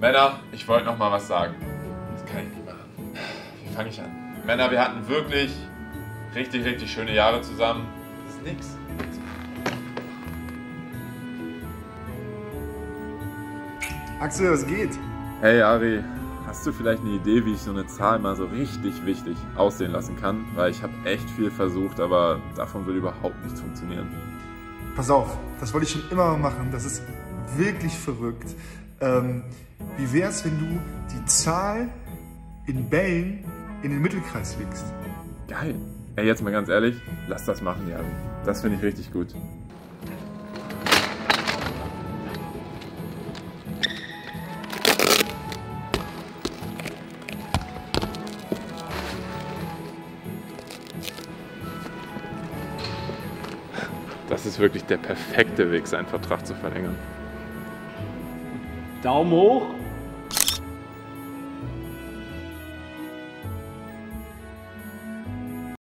Männer, ich wollte noch mal was sagen. Das kann ich nicht machen. Wie fange ich an? Männer, wir hatten wirklich richtig, richtig schöne Jahre zusammen. Das ist nix. Axel, was geht? Hey Ari, hast du vielleicht eine Idee, wie ich so eine Zahl mal so richtig wichtig aussehen lassen kann? Weil ich habe echt viel versucht, aber davon will überhaupt nichts funktionieren. Pass auf, das wollte ich schon immer mal machen. Das ist wirklich verrückt. Ähm, wie wär's, wenn du die Zahl in Bällen in den Mittelkreis legst? Geil. Ey, jetzt mal ganz ehrlich, lass das machen, Ari. Das finde ich richtig gut. Das ist wirklich der perfekte Weg, seinen Vertrag zu verlängern. Dalmor